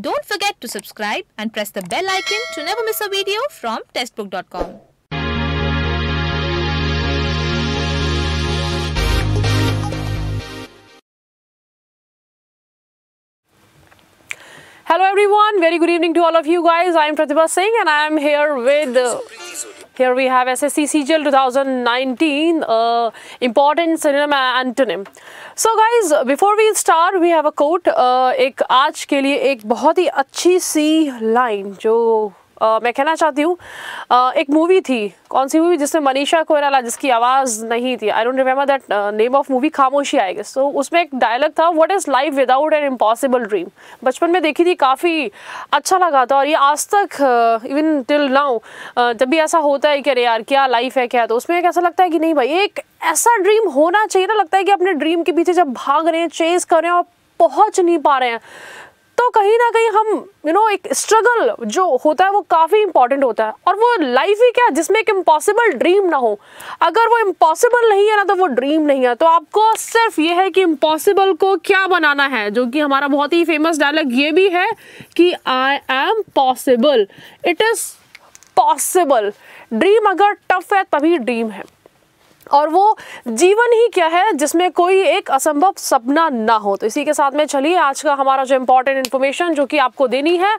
Don't forget to subscribe and press the bell icon to never miss a video from testbook.com. Hello everyone, very good evening to all of you guys. I am Pratibha Singh and I am here with uh, here we have SSC CGL 2019 uh, important synonym antonym. So guys, before we start, we have a quote. Uh, एक आज के लिए एक बहुत ही अच्छी सी line जो मैं कहना चाहती हूँ एक मूवी थी, कौन सी मूवी जिसमें मनीषा कोयराला जिसकी आवाज़ नहीं थी I don't remember that name of movie Khamoshi आएगी सो उसमें एक डायलॉग था what is life without an impossible dream बचपन में देखी थी, काफ़ी अच्छा लगा था, और ये आज तक इवन टिल नाउ जब भी ऐसा होता है कि अरे यार, क्या लाइफ है, क्या तो उसमें एक ऐसा लगता है कि नहीं भाई, एक ऐसा ड्रीम होना चाहिए ना, लगता है कि अपने ड्रीम के पीछे जब भाग रहे हैं चेज कर रहे हैं और पहुँच नहीं पा रहे हैं। तो कहीं ना कहीं हम यू नो एक स्ट्रगल जो होता है वो काफ़ी इंपॉर्टेंट होता है। और वो लाइफ ही क्या जिसमें एक इम्पॉसिबल ड्रीम ना हो। अगर वो इम्पॉसिबल नहीं है ना तो वो ड्रीम नहीं है। तो आपको सिर्फ़ ये है कि इम्पॉसिबल को क्या बनाना है, जो कि हमारा बहुत ही फ़ेमस डायलॉग ये भी है कि I am possible it is possible dream अगर टफ है, तभी ड्रीम है। और वो जीवन ही क्या है जिसमें कोई एक असंभव सपना ना हो। तो इसी के साथ में चलिए, आज का हमारा जो इम्पोर्टेंट इन्फॉर्मेशन जो कि आपको देनी है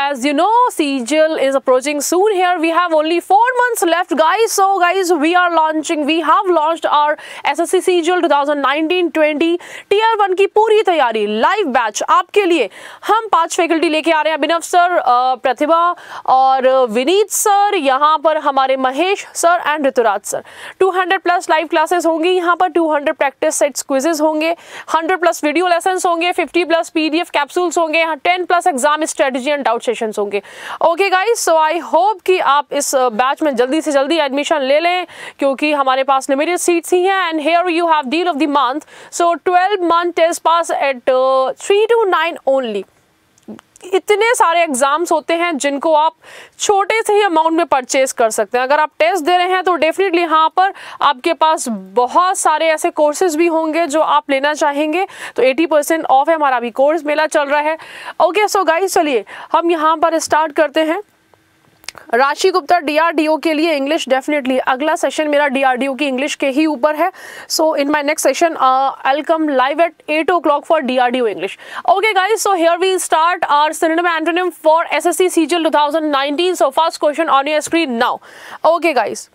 as you know CGL is approaching soon here we have only four months left guys so guys we are launching we have launched our SSC CGL 2019-20 tier one की पूरी तैयारी लाइव बैच आपके लिए। हम पाँच फैकल्टी लेके आ रहे हैं, अभिनव सर प्रतिभा और विनीत सर यहाँ पर हमारे Mahesh sir and Rituraj sir 200 plus plus live classes होंगी। यहाँ पर 200 प्रैक्टिस सेट्स क्विजेस होंगे। 100 प्लस वीडियो लेसन होंगे 50 प्लस पीडीएफ कैप्सूल्स होंगे 10 plus exam strategy and doubt sessions होंगे। Okay guys so I hope कि आप इस बैच में जल्दी से जल्दी एडमिशन ले लें, क्योंकि हमारे पास लिमिटेड सीट्स ही हैं and here you have deal of the month so 12 month test pass at three two nine only इतने सारे एग्ज़ाम्स होते हैं जिनको आप छोटे से ही अमाउंट में परचेज कर सकते हैं। अगर आप टेस्ट दे रहे हैं तो डेफिनेटली यहाँ पर आपके पास बहुत सारे ऐसे कोर्सेज भी होंगे जो आप लेना चाहेंगे। तो 80 परसेंट ऑफ़ है, हमारा अभी कोर्स मेला चल रहा है। ओके सो गाइस चलिए, हम यहाँ पर स्टार्ट करते हैं। राशि गुप्ता डीआरडीओ के लिए इंग्लिश डेफिनेटली अगला सेशन मेरा डीआरडीओ की इंग्लिश के ही ऊपर है। So in my next session welcome live at eight o'clock for D R D O English okay guys so here we start our synonym antonym for S S SSC CGL 2019 so first question on your screen now okay guys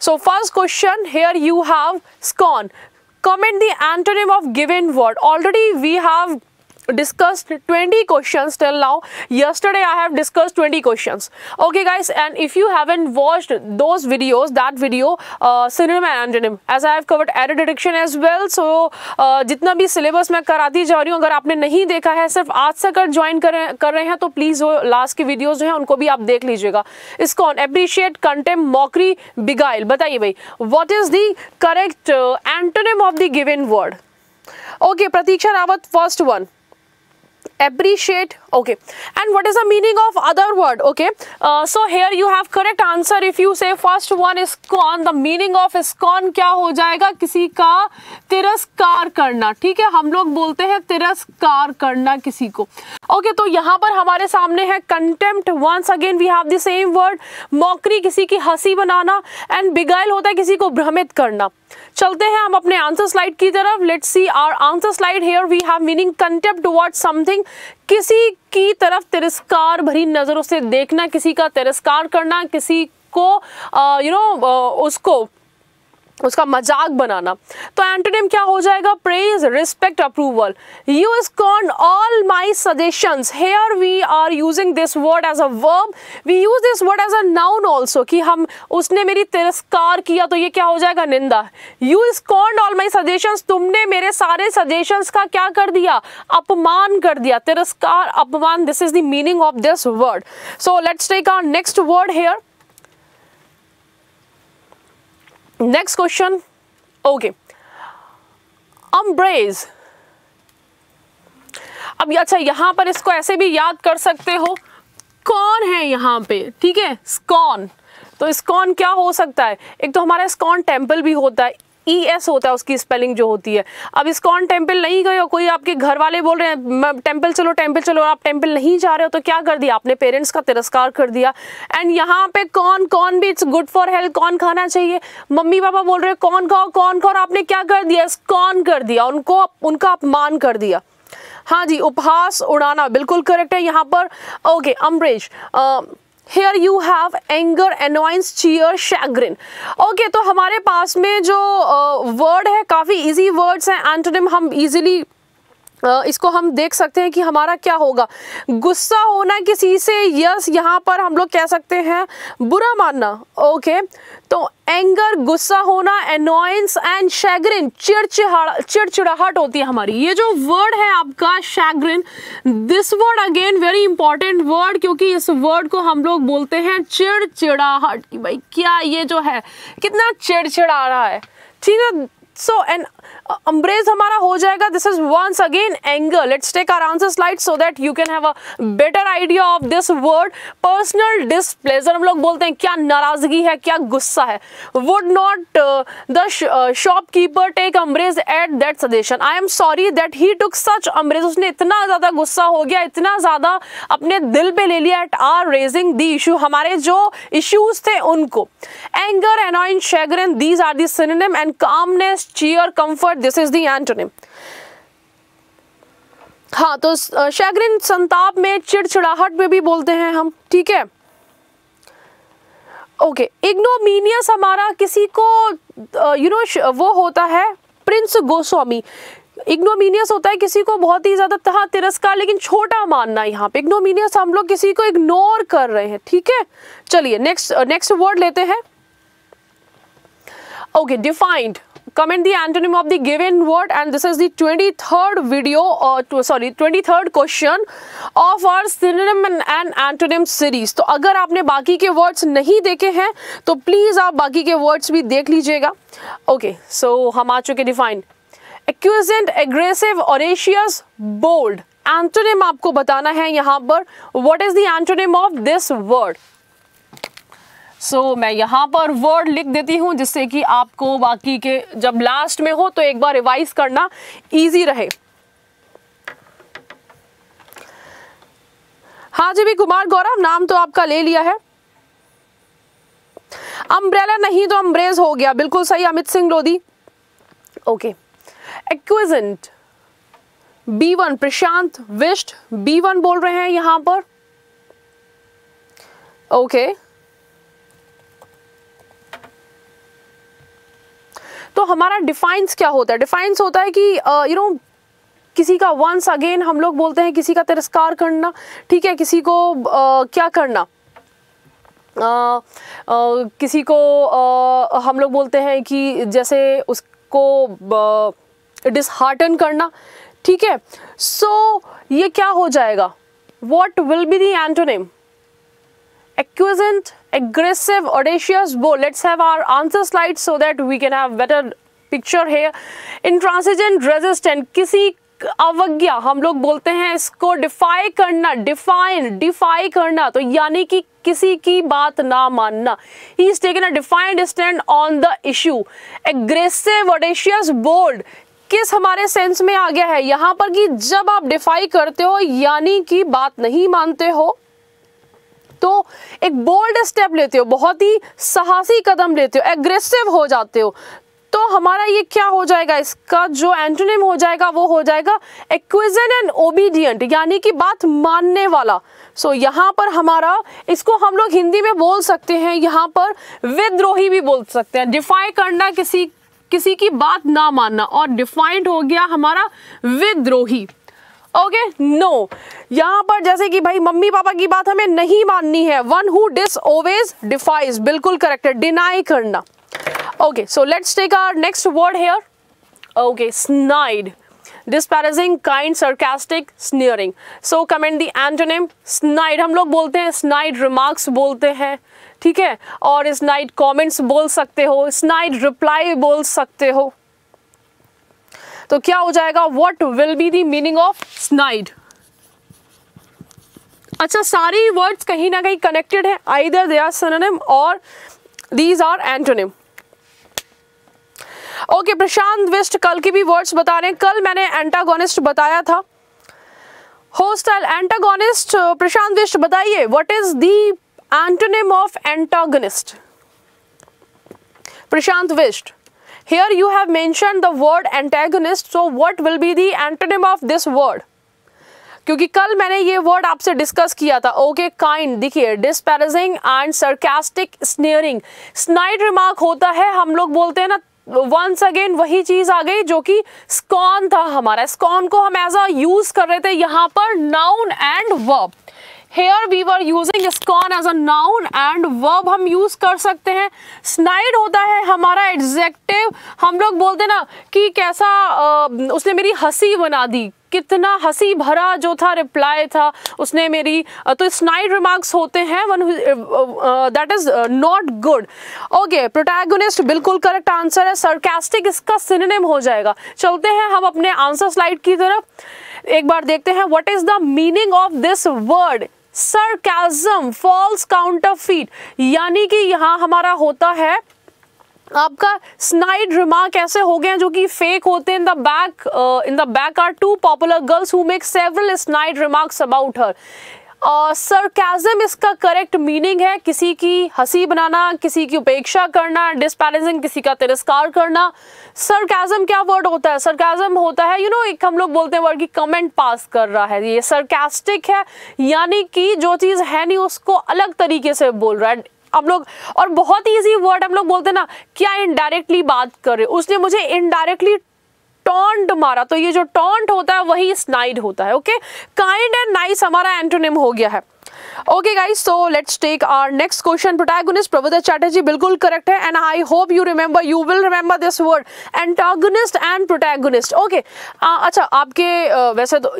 so first question here you have scorn comment the antonym of given word already we have discussed 20 questions till now yesterday i have discussed 20 questions okay guys and if you haven't watched those videos that video uh, synonym and antonym as i have covered error detection as well so uh, जितना भी syllabus मैं कराती जा रही हूँ अगर आपने नहीं देखा है सिर्फ़ आज से अगर ज्वाइन कर कर रहे हैं तो प्लीज़ वो लास्ट की वीडियोस जो है उनको भी आप देख लीजिएगा scorn appreciate contempt mockery beguile बताइए भाई what is the correct antonym of the given word okay Pratiksha Rawat first one appreciate okay. And what is the meaning of other word? Okay. Uh, so here you have correct answer. If you say first one is con the meaning of iscon क्या हो जाएगा? किसी का तिरस्कार करना। ठीक है? हम लोग बोलते हैं तिरस्कार करना किसी को। ओके okay, तो यहाँ पर हमारे सामने है contempt once again we have the same word mockery किसी की हँसी बनाना एंड बिगाइल होता है किसी को भ्रमित करना। चलते हैं हम अपने आंसर स्लाइड की तरफ़। Let's see our answer slide here we have meaning contempt towards something किसी की तरफ़ तिरस्कार भरी नज़रों से देखना किसी का तिरस्कार करना किसी को you know uh, know, uh, उसको उसका मज़ाक बनाना। तो एंटोनिम क्या हो जाएगा? Praise respect approval you is con all my suggestions here we are using this word as a verb we use this word as a noun also कि हम, उसने मेरी तिरस्कार किया तो ये क्या हो जाएगा? निंदा। You is conned all my suggestions तुमने मेरे सारे सजेशंस का क्या कर दिया? अपमान कर दिया। तिरस्कार, अपमान. This is the meaning of this word so let's take our next word here next question okay umbrage अब अच्छा यहाँ पर इसको ऐसे भी याद कर सकते हो। कौन है यहाँ पे? ठीक है? स्कॉन। तो स्कॉन क्या हो सकता है? एक तो हमारा स्कॉन टेंपल भी होता है। ई एस होता है, उसकी स्पेलिंग जो होती है। अब इस्कॉन टेंपल नहीं गए हो? कोई आपके घर वाले बोल रहे हैं टेंपल चलो टेंपल चलो, आप टेंपल नहीं जा रहे हो तो क्या कर दिया? आपने पेरेंट्स का तिरस्कार कर दिया। एंड यहाँ पे कौन कौन भी इट्स गुड फॉर हेल्थ कौन खाना चाहिए? मम्मी पापा बोल रहे हैं, कौन खाओ कौन खाओ? आपने क्या कर दिया? कौन कर दिया? उनको, उनका अपमान कर दिया। हाँ जी, उपहास उड़ाना, बिल्कुल करेक्ट है। यहाँ पर okay umbrage here you have anger annoyance cheer chagrin okay तो हमारे पास में जो वर्ड uh, है काफ़ी ईजी वर्ड्स हैं। एंटोनिम हम इजीली इसको हम देख सकते हैं कि हमारा क्या होगा। गुस्सा होना किसी से यस, यहाँ पर हम लोग कह सकते हैं बुरा मानना। ओके तो एंगर, गुस्सा होना एनोइंस एंड शैग्रिन चिड़चिड़ा चिड़चिड़ाहट होती है हमारी। ये जो वर्ड है आपका chagrin this word again very important word क्योंकि इस वर्ड को हम लोग बोलते हैं चिड़चिड़ाहट भाई क्या ये जो है, कितना चिड़चिड़ा रहा है। ठीक है सो एंड अम्ब्रेज हमारा हो जाएगा this is once again anger let's take our answer slide so that you can have a better idea of this word personal displeasure हम लोग बोलते हैं क्या नाराज़गी है क्या गुस्सा है would not the shopkeeper take umbrage at that suggestion I am sorry that he took such umbrage उसने इतना ज़्यादा गुस्सा हो गया इतना ज़्यादा अपने दिल पे ले लिया at our raising the issue हमारे जो इश्यूज़ थे उनको anger annoyance chagrin these are the and calmness cheer comfort this is antonym हाँ तो शैग्रिन संताप में चिड़चिड़ाहट में भी बोलते हैं हम, ठीक है? ओके इग्नोमीनियस हमारा किसी को यू नो वो होता है प्रिंस गोस्वामी इग्नोमीनियस होता है किसी को बहुत ही ज़्यादा तहा तिरस्कार, लेकिन छोटा मानना यहाँ पे। इग्नोमीनियस हम लोग किसी को इग्नोर कर रहे हैं, ठीक है? चलिए नेक्स्ट नेक्स्ट वर्ड लेते हैं। Okay defiant comment the antonym of the given word and this is the 23rd video or to, sorry 23rd question of our synonym and antonym series तो अगर आपने बाकी के words नहीं देखे हैं तो please आप बाकी के words भी देख लीजिएगा okay so हम आ चुके define acquiescent aggressive audacious bold antonym आपको बताना है यहाँ पर what is the antonym of this word so so, मैं यहाँ पर वर्ड लिख देती हूँ जिससे कि आपको बाकी के जब लास्ट में हो तो एक बार रिवाइज करना इजी रहे। हाँ जी भी कुमार गौरव नाम तो आपका ले लिया है। अम्ब्रेला नहीं तो अम्ब्रेज हो गया। बिल्कुल सही Amit Singh Lodhi. Okay acquiescent B one Prashant Visht B one बोल रहे हैं यहाँ पर। Okay okay. तो हमारा डिफाइंस क्या होता है? डिफाइंस होता है कि यू नो किसी का वंस अगेन हम लोग बोलते हैं किसी का तिरस्कार करना ठीक है? किसी को uh, क्या करना? Uh, uh, किसी को uh, हम लोग बोलते हैं कि जैसे उसको डिसहार्टन करना ठीक है? सो so, ये क्या हो जाएगा? What will be the antonym acquiescent, aggressive, audacious, bold. Let's have our answer slide so that we can have better picture here. Intransigent, resistant, किसी अवज्ञा हम लोग बोलते हैं इसको डिफाई करना डिफाइन डिफाई करना तो यानी कि किसी की बात ना मानना ही is taken a defiant stand on the issue aggressive audacious bold किस हमारे सेंस में आ गया है यहाँ पर कि जब आप डिफाई करते हो यानी कि बात नहीं मानते हो तो एक बोल्ड स्टेप लेते हो बहुत ही साहसी कदम लेते हो एग्रेसिव हो जाते हो तो हमारा ये क्या हो जाएगा? इसका जो एंटोनिम हो जाएगा वो हो जाएगा एक्विजन एंड ओबीडियंट यानी कि बात मानने वाला। सो so, यहाँ पर हमारा इसको हम लोग हिंदी में बोल सकते हैं यहाँ पर विद्रोही भी बोल सकते हैं। डिफाई करना किसी किसी की बात ना मानना और डिफाइंड हो गया हमारा विद्रोही। ओके नो यहाँ पर जैसे कि भाई मम्मी पापा की बात हमें नहीं माननी है। One who disobeys defies बिल्कुल करेक्ट है। डिनाई करना। Okay so let's take our next word here okay snide disparaging, kind, sarcastic, sneering. So comment the antonym. Snide, हम लोग बोलते हैं snide remarks बोलते हैं। ठीक है? और snide comments बोल सकते हो। Snide reply बोल सकते हो। तो क्या हो जाएगा? What will be the meaning of snide अच्छा सारी वर्ड्स कहीं ना कहीं कनेक्टेड है। आइदर दे आर सिनोनिम और these are antonym okay Prashant Vist कल के भी वर्ड्स बता रहे हैं। कल मैंने एंटागोनिस्ट बताया था। होस्टल एंटागोनिस्ट प्रशांत विस्ट बताइए what is the antonym of antagonist Prashant Vest here you have mentioned the word antagonist. So what will be the antonym of this word? क्योंकि कल मैंने ये वर्ड आपसे डिस्कस किया था। ओके काइंड देखिए disparaging and sarcastic sneering snide remark होता है, हम लोग बोलते हैं ना वंस अगेन वही चीज़ आ गई जो कि स्कॉन था हमारा। स्कॉन को हम एज अ यूज़ कर रहे थे यहाँ पर noun and verb here we were using scorn as a noun and verb हम यूज़ कर सकते हैं। स्नाइड होता है हमारा एडजेक्टिव हम लोग बोलते ना कि कैसा आ, उसने मेरी हँसी बना दी। कितना हँसी भरा जो था रिप्लाई था उसने मेरी। तो स्नाइड रिमार्क्स होते हैं one that is not good okay protagonist बिल्कुल करेक्ट आंसर है। सरकास्टिक इसका सिनोनिम हो जाएगा। चलते हैं हम अपने आंसर स्लाइड की तरफ़। एक बार देखते हैं what is the meaning of this word sarcasm false counterfeit यानी कि यहाँ हमारा होता है, आपका स्नाइड रिमार्क ऐसे हो गए हैं जो कि फेक होते हैं। In the back in the back are two popular girls who make several snide remarks about her sarcasm इसका करेक्ट मीनिंग है। किसी की हँसी बनाना किसी की उपेक्षा करना डिस्पैरेजिंग किसी का तिरस्कार करना। सरकाजम क्या वर्ड होता है? सरकाजम होता है यू you नो know, एक हम लोग बोलते हैं वर्ड की कमेंट पास कर रहा है। ये सरकास्टिक है यानी कि जो चीज़ है नहीं उसको अलग तरीके से बोल रहा है। हम लोग और बहुत ही ईजी वर्ड हम लोग बोलते हैं ना क्या इनडायरेक्टली बात कर रहे उसने मुझे इनडायरेक्टली टॉन्ट मारा तो ये जो टॉन्ट होता है वही स्नाइड होता है ओके काइंड एंड नाइस हमारा एंटोनिम हो गया है। Okay guys so let's take our next question protagonist Prabhudatt Chatterjee बिल्कुल करेक्ट है and I hope you remember you will remember this word antagonist and protagonist okay अच्छा आपके uh, वैसे तो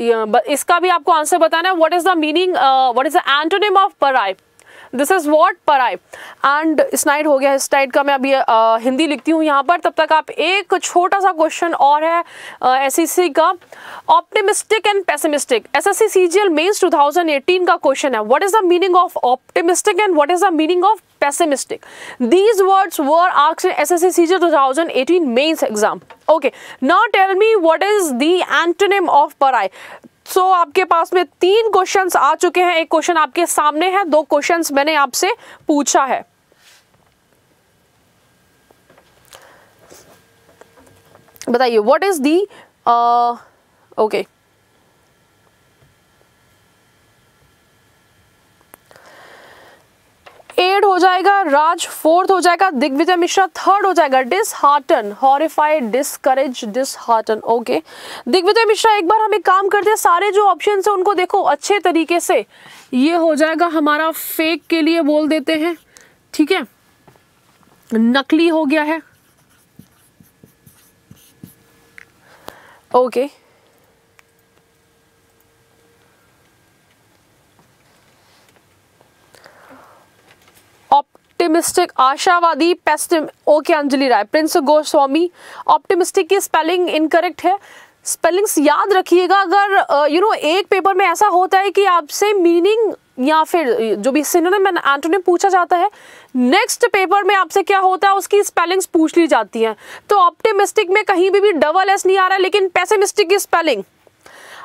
इसका भी आपको आंसर बताना है what is the meaning what is the antonym of pariah this is what pariah and snide हो गया इस टाइड का मैं अभी आ, हिंदी लिखती हूँ यहाँ पर तब तक आप एक छोटा सा क्वेश्चन और है एस e का optimistic and pessimistic S S C C G L mains two thousand eighteen का क्वेश्चन है what is the meaning of optimistic and what is the meaning of pessimistic? These words were asked in ssc cgl 2018 mains exam. Okay. Now tell me what is the antonym of parai? So so, आपके पास में तीन questions आ चुके हैं। एक question आपके सामने है दो क्वेश्चंस मैंने आपसे पूछा है। बताइए व्हाट इज़ दी ओके एड हो जाएगा, राज फोर्थ हो जाएगा, दिग्विजय मिश्रा थर्ड हो जाएगा, disheartened horrified discourage disheartened okay Digvijay Mishra, एक बार हम काम करते हैं, सारे जो ऑप्शन है उनको देखो अच्छे तरीके से। ये हो जाएगा हमारा फेक के लिए बोल देते हैं, ठीक है? नकली हो गया है। Okay okay. ऑप्टिमिस्टिक आशावादी pessimistic okay Anjali Rai. Prince Goswami optimistic की स्पेलिंग इनकरेक्ट है। स्पेलिंग्स याद रखिएगा अगर यू नो एक पेपर में ऐसा होता है कि आपसे मीनिंग या फिर जो भी सिनोनिम एंड एंटोनिम पूछा जाता है नेक्स्ट पेपर में आपसे क्या होता है उसकी स्पेलिंग्स पूछ ली जाती हैं। तो ऑप्टिमिस्टिक में कहीं भी, भी डबल एस नहीं आ रहा है लेकिन पेसिमिस्टिक की स्पेलिंग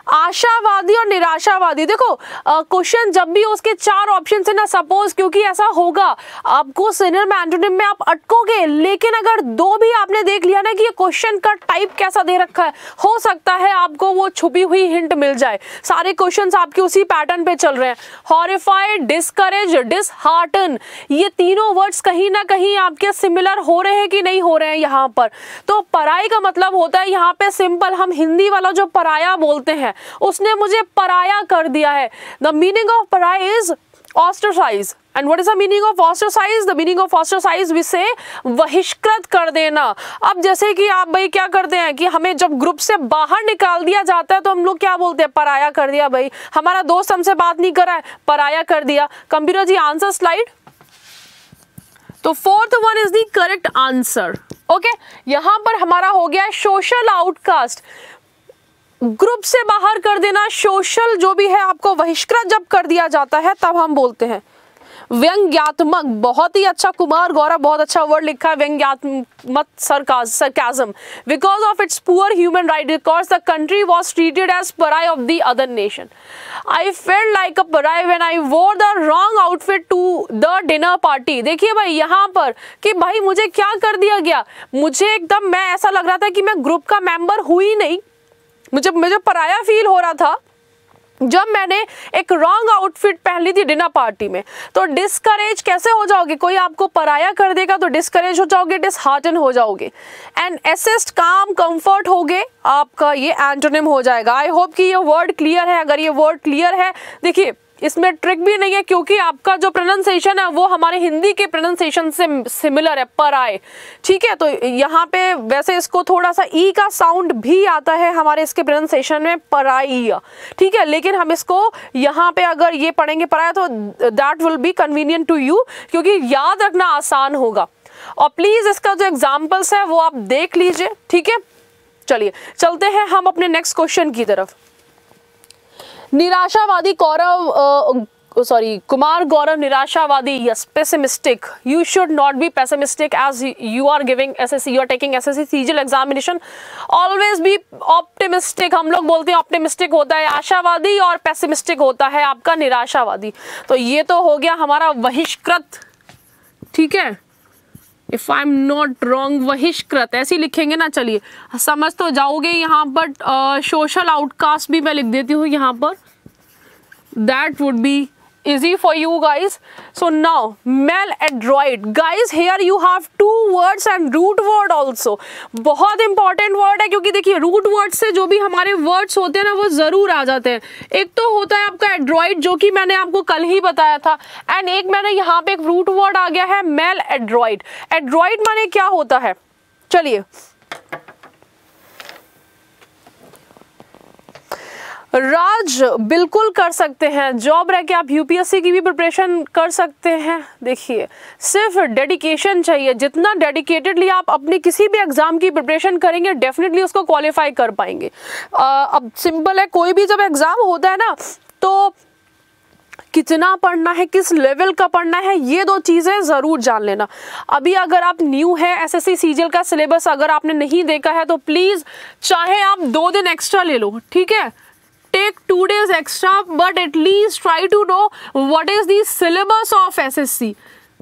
आशावादी और निराशावादी। देखो क्वेश्चन जब भी उसके चार ऑप्शन है ना सपोज़ क्योंकि ऐसा होगा, आपको सीनियर में एंटोनिम में आप अटकोगे, लेकिन अगर दो भी आपने देख लिया ना कि ये क्वेश्चन का टाइप कैसा दे रखा है, हो सकता है आपको वो छुपी हुई हिंट मिल जाए। सारे क्वेश्चन आपके उसी पैटर्न पे चल रहे हैं। हॉरिफाइड डिस्करेज डिसहार्टन ये तीनों वर्ड्स कहीं ना कहीं आपके सिमिलर हो रहे हैं कि नहीं हो रहे हैं यहाँ पर। तो पराई का मतलब होता है, यहाँ पे सिंपल हम हिंदी वाला जो पराया बोलते हैं है उसने मुझे पराया कर दिया है। द मीनिंग ऑफ़ पराया is ostracise and what is the meaning of ostracise the meaning of ostracise vice बहिष्कृत कर देना। अब जैसे कि आप भाई क्या करते हैं कि हमें जब ग्रुप से बाहर निकाल दिया जाता है तो हम लोग क्या बोलते हैं? पराया कर दिया भाई। हमारा दोस्त हमसे बात नहीं कर रहा है, पराया कर दिया। कंप्यूटर जी आंसर स्लाइड तो fourth one is the correct answer okay यहाँ पर हमारा हो गया सोशल आउटकास्ट ग्रुप से बाहर कर देना सोशल जो भी है आपको बहिष्कृत जब कर दिया जाता है, तब हम बोलते हैं। व्यंग्यात्मक, बहुत ही अच्छा कुमार गौरव, बहुत अच्छा वर्ड लिखा है, व्यंग्यात्मक sarcasm because of its poor human right because the country was treated as पराई of the other nation I felt like a पराई when I wore the wrong outfit to the dinner party देखिए भाई, यहाँ पर कि भाई, मुझे क्या कर दिया गया? मुझे एकदम, मैं ऐसा लग रहा था कि मैं ग्रुप का मेंबर हुई नहीं। मुझे मुझे पराया फील हो रहा था, जब मैंने एक रॉन्ग आउटफिट पहन ली थी डिनर पार्टी में। तो डिस्करेज कैसे हो जाओगे? कोई आपको पराया कर देगा तो डिस्करेज हो जाओगे डिसहार्टन हो जाओगे। एंड एसेस्ट काम कंफर्ट होगे, आपका ये एंटोनिम हो जाएगा। आई होप कि ये वर्ड क्लियर है। अगर ये वर्ड क्लियर है, देखिए इसमें ट्रिक भी नहीं है, क्योंकि आपका जो प्रोनाउंसिएशन है, वो हमारे हिंदी के प्रोनाउंसिएशन से सिमिलर है, पर आए। ठीक है तो यहाँ पे वैसे इसको थोड़ा सा ई का साउंड भी आता है हमारे इसके प्रोनाउंसिएशन में पराई ठीक है, लेकिन हम इसको यहाँ पे अगर ये पढ़ेंगे पराया तो that will be convenient to you क्योंकि याद रखना आसान होगा। और प्लीज़ इसका जो एग्जाम्पल्स है, वो आप देख लीजिए। ठीक है? चलिए, चलते हैं हम अपने नेक्स्ट क्वेश्चन की तरफ़। निराशावादी कौरव सॉरी कुमार गौरव निराशावादी yes pessimistic you should not be pessimistic as you are giving S S C you are taking S S C CGL examination always be optimistic हम लोग बोलते हैं ऑप्टिमिस्टिक होता है, आशावादी और पेसिमिस्टिक होता है आपका निराशावादी. तो ये तो हो गया हमारा बहिष्कृत. ठीक है? If I am not wrong वहिष्कृत ऐसे लिखेंगे ना, चलिए। समझ तो जाओगे यहाँ पर सोशल आउटकास्ट भी मैं लिख देती हूँ यहाँ पर। That would be easy for you guys. So now maladroit guys, here you have two words and root word also. बहुत इंपॉर्टेंट वर्ड है क्योंकि देखिए रूट वर्ड से जो भी हमारे वर्ड्स होते हैं ना, वो ज़रूर आ जाते हैं। एक तो होता है आपका एड्रॉइड जो कि मैंने आपको कल ही बताया था। एंड एक मैंने यहाँ पे एक रूट वर्ड आ गया है एड्रॉइड एड्रॉइड माने क्या होता है? चलिए। राज बिल्कुल कर सकते हैं। जॉब रह के आप यूपीएससी की भी प्रिपरेशन कर सकते हैं। देखिए सिर्फ़ डेडिकेशन चाहिए। जितना डेडिकेटेडली आप अपने किसी भी एग्ज़ाम की प्रिपरेशन करेंगे डेफिनेटली उसको क्वालिफाई कर पाएँगे। आ, अब सिंपल है कोई भी जब एग्ज़ाम होता है ना तो कितना पढ़ना है किस लेवल का पढ़ना है ये दो चीज़ें ज़रूर जान लेना। अभी अगर आप न्यू है एसएससी सीजीएल का सिलेबस अगर आपने नहीं देखा है तो प्लीज़ चाहे आप दो दिन एक्स्ट्रा ले लो ठीक है? Take two days extra, but at least try to know what is the syllabus of SSC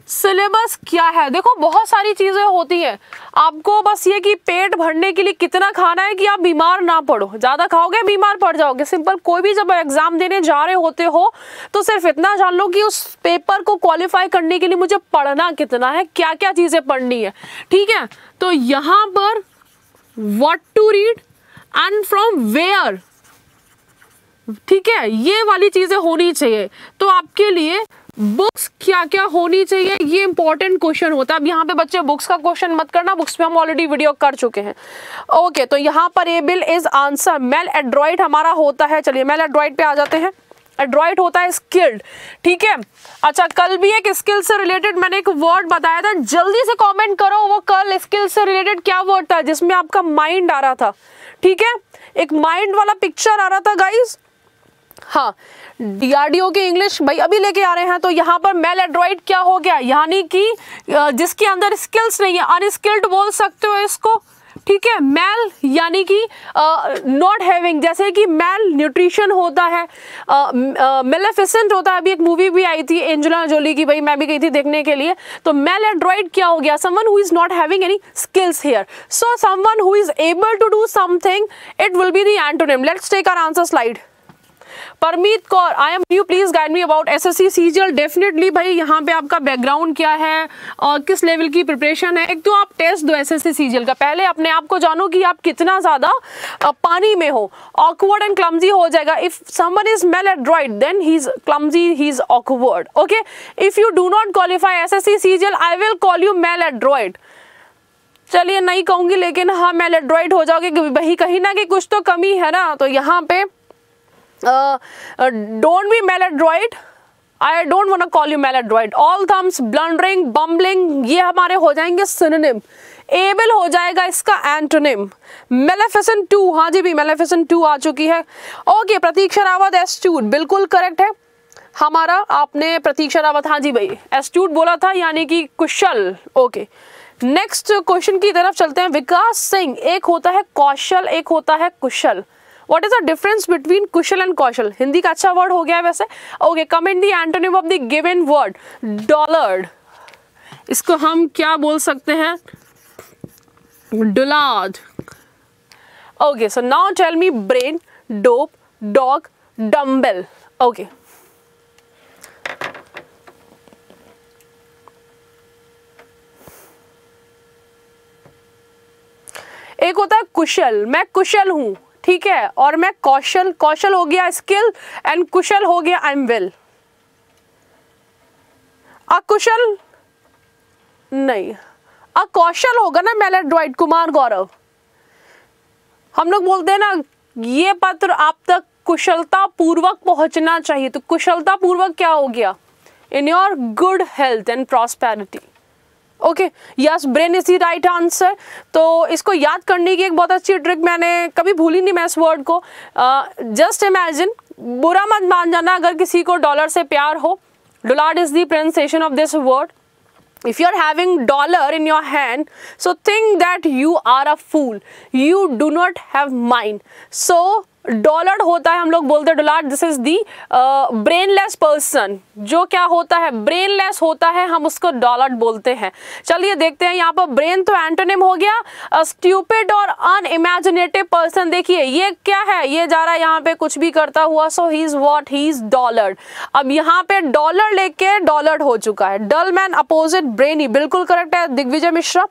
syllabus क्या है? देखो, बहुत सारी चीज़ें होती हैं। आपको बस ये कि पेट भरने के लिए कितना खाना है कि आप बीमार ना पड़ो। ज़्यादा खाओगे, बीमार पड़ जाओगे। सिंपल, कोई भी जब एग्ज़ाम देने जा रहे होते हो तो सिर्फ़ इतना जान लो कि उस पेपर को क्वालिफाई करने के लिए मुझे पढ़ना कितना है क्या क्या चीज़ें पढ़नी है। ठीक है? तो यहाँ पर what to read and from where ठीक है, ये वाली चीज़ें होनी चाहिए। तो आपके लिए बुक्स क्या क्या होनी चाहिए, ये इंपॉर्टेंट क्वेश्चन होता है। अब यहाँ पे बच्चे बुक्स का क्वेश्चन मत करना बुक्स पे हम ऑलरेडी वीडियो कर चुके हैं। ओके तो यहाँ पर able is answer maladroit हमारा होता है। चलिए मेल एड्रॉइड पे आ जाते हैं। एड्रॉइड होता है स्किल्ड ठीक है? अच्छा कल भी एक स्किल से रिलेटेड मैंने एक वर्ड बताया था। जल्दी से कमेंट करो वो कल स्किल से रिलेटेड क्या वर्ड था, जिसमें आपका माइंड आ रहा था। ठीक है? एक माइंड वाला पिक्चर आ रहा था गाइज़ हाँ डीआरडीओ की इंग्लिश भाई अभी लेके आ रहे हैं तो यहाँ पर मेल एड्रॉइड क्या हो गया? यानी कि जिसके अंदर स्किल्स नहीं है अनस्किल्ड बोल सकते हो इसको, ठीक है? मेल यानी कि नॉट हैविंग जैसे कि मेल न्यूट्रिशन होता है मेलेफिसेंट होता है। अभी एक मूवी भी आई थी एंजेला जोली की, भाई मैं भी गई थी देखने के लिए। तो मेल एंड्रॉइड क्या हो गया? Someone who is not having any skills here so someone who is able to do something it will be the antonym let's take our answer slide Parmeet Kaur I am you please guide me about S S C CGL definitely भाई, यहाँ पे आपका background क्या है और किस level की preparation है? एक तो आप टेस्ट दो एस एस सी सीजीएल का। पहले अपने आप को जानो कि आप कितना ज़्यादा पानी में हो। ऑकवर्ड एंड क्लमजी हो जाएगा। If someone is maladroit then he is clumsy he is awkward okay if you do not qualify S S C CGL I will call you maladroit चलिए, नहीं कहूँगी, लेकिन हाँ मेल एड्रॉइड हो जाओगे भाई कहीं ना कहीं कुछ तो कमी है ना? तो यहाँ पे don't be maladroit. I don't want call you maladroit all thumbs blundering bumbling ये हमारे हो जाएँगे सिनोनिम एबल हो जाएगा इसका एंटोनिम मेलेफिसन टू हाँ जी भी मेलेफिसन टू आ चुकी है ओके प्रतीक शरावत एस्ट्यूट बिल्कुल करेक्ट है हमारा आपने प्रतीक्षा रावत हाँ जी भाई एस्ट्यूट बोला था यानी कि कुशल ओके नेक्स्ट क्वेश्चन की तरफ़ चलते हैं विकास सिंह एक होता है कौशल एक होता है कुशल what is the difference between Kusal and कौशल हिंदी का अच्छा वर्ड हो गया है वैसे? Okay comment the antonym of the given word dullard इसको हम क्या बोल सकते हैं? Dullard okay so now tell me brain dope dog dumbbell okay एक होता है कुशल, मैं कुशल हूँ। ठीक है? और मैं कौशल कौशल हो गया स्किल एंड कुशल हो गया आई एम वेल अकुशल? नहीं। अकौशल होगा ना मेलेड्रॉइड कुमार गौरव हम लोग बोलते हैं ना, ये पत्र आप तक कुशलता पूर्वक पहुँचना चाहिए। तो कुशलता पूर्वक क्या हो गया? In your good health and prosperity okay yes brain is the right answer तो इसको याद करने की एक बहुत अच्छी ट्रिक मैंने कभी भूली नहीं मैं इस वर्ड को। जस्ट uh, इमेजिन बुरा मत मान जाना अगर किसी को डॉलर से प्यार हो। Dullard is the pronunciation of this word if you're having dollar in your hand so think that you are a fool. You do not have mind. So dullard होता है, हम लोग बोलते हैं dollar this is the brainless person जो क्या होता है ब्रेनलेस होता है, हम उसको डॉलर्ड बोलते हैं। चलिए देखते हैं, यहाँ पर ब्रेन तो एंटोनिम हो गया स्ट्यूपिड और अनइमेजिनेटिव पर्सन देखिए, ये क्या है? ये जा रहा है, यहाँ पे कुछ भी करता हुआ so he is what he is dullard अब यहाँ पे डॉलर लेके डॉलर्ड हो चुका है। डल मैन अपोजिट ब्रेन ही बिल्कुल करेक्ट है, दिग्विजय मिश्रा।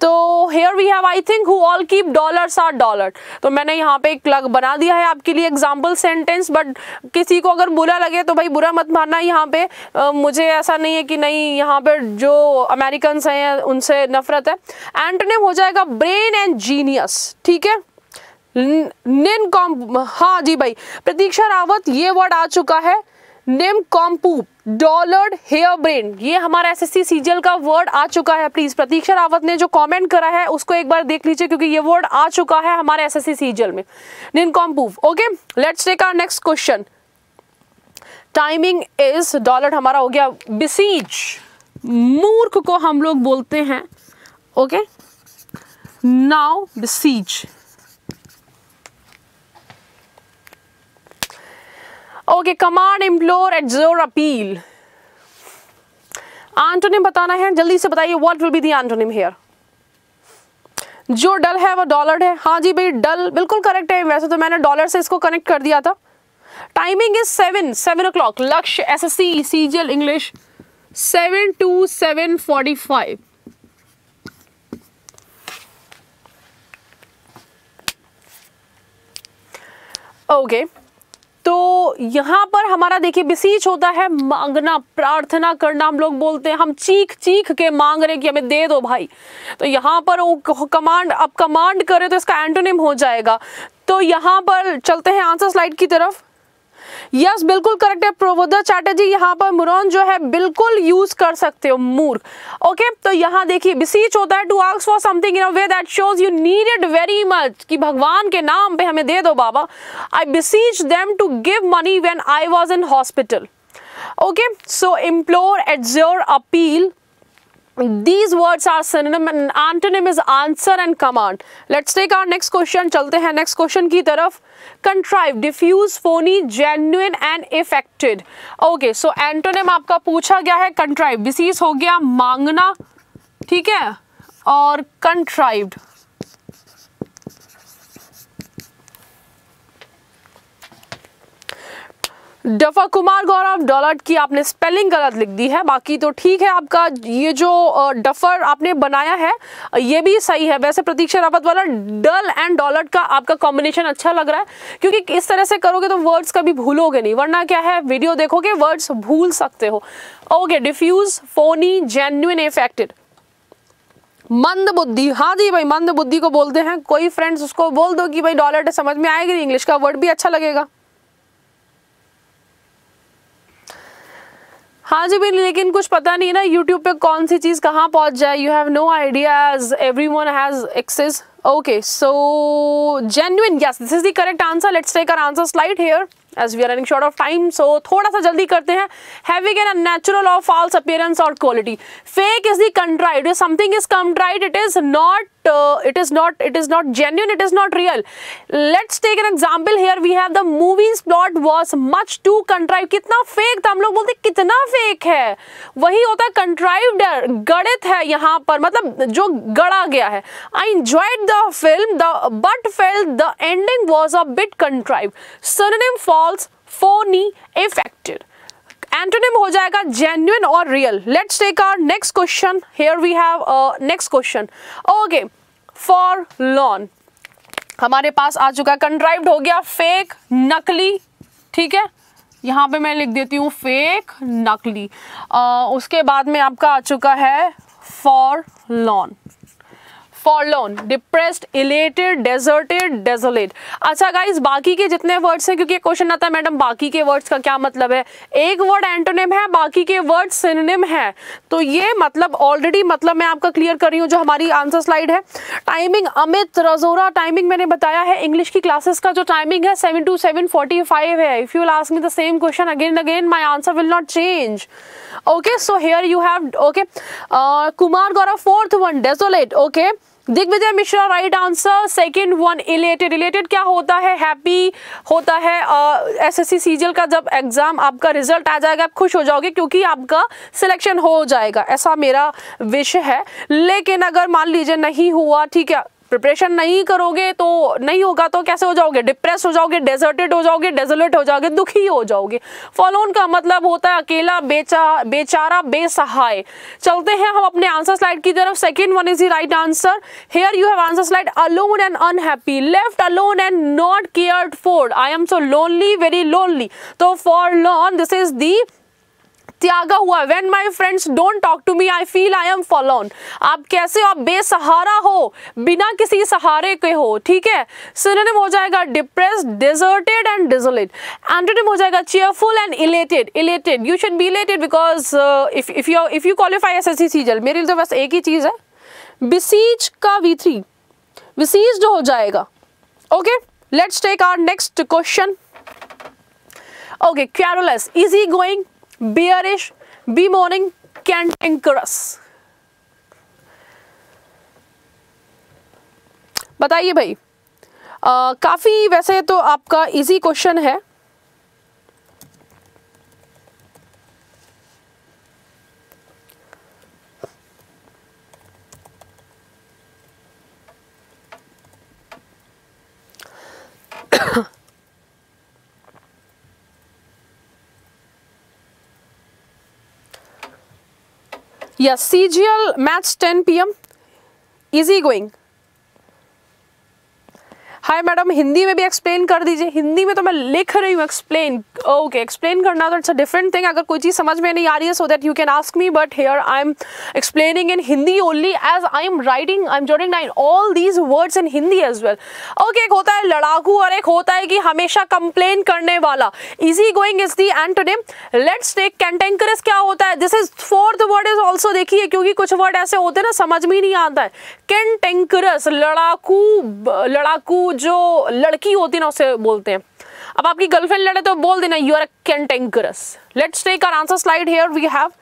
तो here we have I think who all keep dollars are dollar तो मैंने यहाँ पे एक लग बना दिया है आपके लिए एग्ज़ाम्पल सेंटेंस बट किसी को अगर बुरा लगे तो भाई बुरा मत मानना यहाँ पे। आ, मुझे ऐसा नहीं है कि नहीं यहाँ पे जो अमेरिकन हैं उनसे नफरत है। एंटोनिम हो जाएगा ब्रेन एंड जीनियस ठीक है? निन कॉम हाँ जी भाई प्रतीक्षा रावत ये वर्ड आ चुका है। निम कॉम्पूप डॉलर्ड हेयर ब्रेन ये हमारा एस एस सीजीएल का वर्ड आ चुका है प्लीज़ प्रतीक्षा रावत ने जो कमेंट करा है, उसको एक बार देख लीजिए, क्योंकि ये वर्ड आ चुका है हमारे एस एस सीजीएल में। Nincompoop okay let's take our next question timing is dollar हमारा हो गया बिसीज मूर्ख को हम लोग बोलते हैं okay now beseech okay command implore adjure appeal antonym बताना है जल्दी से बताइए what will be the antonym here जो डल है वो डॉलर है हाँ जी भाई डल बिल्कुल करेक्ट है वैसे तो मैंने डॉलर से इसको कनेक्ट कर दिया था। Timing is seven seven o'clock Lakshya S S C CGL English seven to seven forty five okay okay. तो यहाँ पर हमारा देखिए बिसीच होता है, मांगना, प्रार्थना करना, हम लोग बोलते हैं, हम चीख चीख के मांग रहे कि हमें दे दो भाई। तो यहाँ पर वो कमांड अब कमांड करे तो इसका एंटोनिम हो जाएगा। तो यहाँ पर चलते हैं आंसर स्लाइड की तरफ़। यस बिल्कुल करेक्ट है प्रबोधर चैटर्जी यहाँ पर मुरौन जो है बिल्कुल यूज़ कर सकते हो, मूर्ख। ओके तो यहाँ देखिए बिसीच होता है to ask for something in a way that shows you need it very much कि भगवान के नाम पे हमें दे दो बाबा। I beseech them to give money when I was in hospital okay so implore adjure appeal these words are synonym and antonym is answer and command let's take our next question, चलते हैं next question की तरफ़। Contrive diffuse phony genuine and affected okay so antonym आपका पूछा गया है contrive disease हो गया मांगना ठीक है और contrived डफा कुमार गौरव डॉलर की आपने स्पेलिंग गलत लिख दी है, बाकी तो ठीक है आपका, ये जो डफर आपने बनाया है, ये भी सही है। वैसे प्रतीक्षा रावत वाला, डल एंड डॉलर का आपका कॉम्बिनेशन अच्छा लग रहा है, क्योंकि इस तरह से करोगे तो वर्ड्स कभी भूलोगे नहीं, वरना क्या है वीडियो देखोगे वर्ड्स भूल सकते हो। Okay diffuse phony genuine affected मंद बुद्धि हाँ जी भाई, मंद बुद्धि को बोलते हैं, कोई फ्रेंड्स उसको बोल दो कि भाई डॉलर समझ में आएगी इंग्लिश का वर्ड भी अच्छा लगेगा। हाँ जी भाई लेकिन कुछ पता नहीं ना यूट्यूब पे कौन सी चीज़ कहाँ पहुँच जाए। You have no idea as everyone has access okay, so, genuine, yes, this is the correct answer. Let's take our answer slide here as we are running short of time so थोड़ा सा जल्दी करते हैं। Having unnatural और false appearance और quality fake is the contrived something is contrived it is not it is not it is not genuine it is not real let's take an example here we have the movie's plot was much too contrived कितना fake था हम लोग बोलते कितना fake है वही होता है contrived गणित है यहाँ पर मतलब जो गढ़ा गया है I enjoyed the film the but felt the ending was a bit contrived synonym false phony affected antonym हो जाएगा जेन्युइन और real let's take our next question here we have next question okay forlorn हमारे पास आ चुका है। Contrived हो गया fake नकली ठीक है? यहाँ पे मैं लिख देती हूँ फेक नकली। uh, उसके बाद में आपका आ चुका है forlorn forlorn depressed elated deserted desolate अच्छा गाइस बाकी के जितने वर्ड्स हैं क्योंकि क्वेश्चन आता है मैडम बाकी के वर्ड्स का क्या मतलब है? एक वर्ड एंटोनिम है बाकी के वर्ड सिनोनिम है। तो ये मतलब ऑलरेडी मतलब मैं आपका क्लियर कर रही हूँ जो हमारी आंसर स्लाइड है। टाइमिंग अमित रजोरा टाइमिंग मैंने बताया है इंग्लिश की क्लासेस का जो टाइमिंग है seven to seven forty five है if you ask me the same question again again my answer will not change okay so here you okay uh, kumar got a fourth one desolate okay. Digvijay Mishra right answer second one related related क्या होता है? Happy होता है S S सी का जब exam आपका result आ जाएगा, आप खुश हो जाओगे क्योंकि आपका सिलेक्शन हो जाएगा। ऐसा मेरा विश है। लेकिन अगर मान लीजिए नहीं हुआ, ठीक है प्रिपरेशन नहीं करोगे तो नहीं होगा तो कैसे हो जाओगे? डिप्रेस हो जाओगे डेजर्टेड हो जाओगे डेजोलेट हो जाओगे, दुखी हो जाओगे। फॉलोन का मतलब होता है अकेला, बेचा, बेचारा, बेसहाय। चलते हैं हम अपने आंसर स्लाइड की तरफ़। Second one is the right answer here you have answer slide alone and unhappy left alone and not cared for I am so lonely very lonely तो forlorn this is the त्यागा हुआ when my friends don't talk to me I feel I am forlorn आप कैसे हो? आप बेसहारा हो। बिना किसी सहारे के हो, ठीक है? सिनोनिम हो जाएगा depressed deserted and desolate antonym हो जाएगा cheerful and elated elated you should be elated because if you if you qualify S S C CGL मेरे लिए तो बस एक ही चीज़ है। बिसीज का वी थ्री बिसीज हो जाएगा। Okay let's take our next question okay querulous easy going bearish, bemoaning, cantankerous. बताइए भाई आ, काफ़ी वैसे तो आपका इजी क्वेश्चन है Yes, CGL match 10 p.m. Easy going. Hi madam Hindi में भी एक्सप्लेन कर दीजिए। हिंदी में तो मैं लिख रही हूँ एक्सप्लेन ओके एक्सप्लेन करना तो इट्स अ डिफरेंट थिंग अगर कोई चीज़ समझ में नहीं आ रही है so that you can ask me but here I am explaining in Hindi only as I am writing I am जोडिंग nine all these words in Hindi as well okay एक होता है लड़ाकू और एक होता है कि हमेशा कंप्लेन करने वाला। Easy going is the antonym let's take cantankerous क्या होता है? This is fourth word is also देखिए, क्योंकि कुछ वर्ड ऐसे होते हैं ना, समझ में नहीं आता है। कैंटेंकरस लड़ाकू लड़ाकू जो लड़की होती है ना, उसे बोलते हैं। अब आपकी गर्लफ्रेंड लड़े तो बोल देना you are a cantankerous let's take our answer slide here we have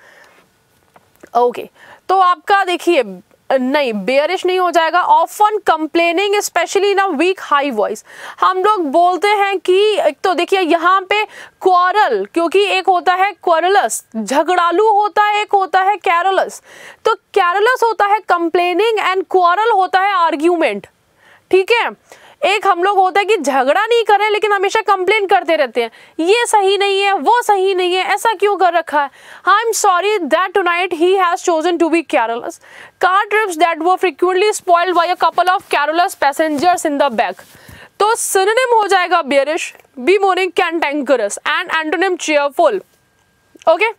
okay तो आपका देखिए, नहीं बेयरिश नहीं हो जाएगा। Often complaining specially in a weak high voice हम लोग बोलते हैं कि, एक तो देखिए, यहाँ पे क्वारल क्योंकि एक होता है क्वारलस झगड़ालू होता है, एक होता है कैरोलस तो कैरोलस होता है कंप्लेनिंग एंड क्वारल होता है आर्ग्यूमेंट ठीक है? एक हम लोग होता है कि झगड़ा नहीं करें, लेकिन हमेशा कंप्लेन करते रहते हैं। ये सही नहीं है, वो सही नहीं है, ऐसा क्यों कर रखा है? I am sorry that tonight he has chosen to be querulous car trips that वो frequently spoiled by a couple of querulous passengers in the back तो सिनोनिम हो जाएगा bearish bemoaning cantankerous and antonym cheerful okay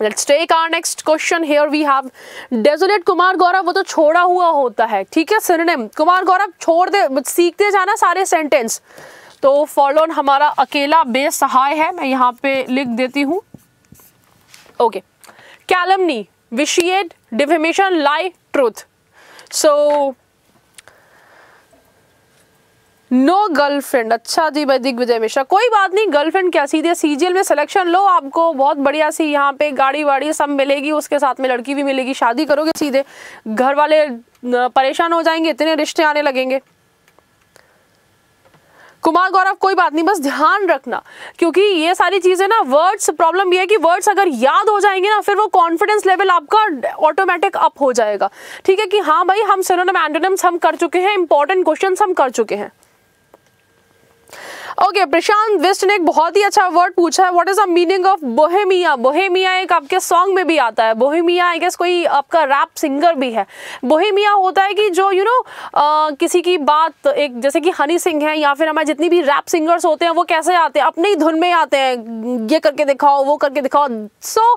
let's take our next question here we have desolate Kumar Gaurav वो तो छोड़ा हुआ होता है, ठीक है? सिरनेम कुमार गौरव छोड़ दे सीखते जाना सारे सेंटेंस तो फॉलोन हमारा अकेला बेसहाय है, मैं यहाँ पे लिख देती हूँ। Okay calumny vitiate defamation lie truth so no girlfriend अच्छा जी भाई दिग्विजय मिश्रा। कोई बात नहीं गर्लफ्रेंड क्या सीधे सीजीएल में सिलेक्शन लो आपको। बहुत बढ़िया सी यहाँ पे गाड़ी वाड़ी सब मिलेगी, उसके साथ में लड़की भी मिलेगी। शादी करोगे सीधे। घर वाले परेशान हो जाएँगे, इतने रिश्ते आने लगेंगे। कुमार गौरव, कोई बात नहीं, बस ध्यान रखना। क्योंकि ये सारी चीज़ें ना वर्ड्स प्रॉब्लम ये है कि वर्ड्स अगर याद हो जाएँगे ना, फिर वो कॉन्फिडेंस लेवल आपका ऑटोमेटिक अप हो जाएगा। ठीक है कि हाँ भाई, हम सिनोनिम एंटोनिम्स हम कर चुके हैं इंपॉर्टेंट क्वेश्चन हम कर चुके हैं। ओके प्रशांत वेस्ट ने एक बहुत ही अच्छा वर्ड पूछा है. What is the meaning of Bohemia Bohemia एक आपके सॉन्ग में भी आता है. बोहेमिया आई गेस कोई आपका रैप सिंगर भी है. बोहेमिया होता है कि जो यू you नो know, किसी की बात एक जैसे कि हनी सिंह है या फिर हमारे जितनी भी रैप सिंगर्स होते हैं वो कैसे आते हैं? अपने ही धुन में आते हैं. ये करके दिखाओ वो करके दिखाओ. So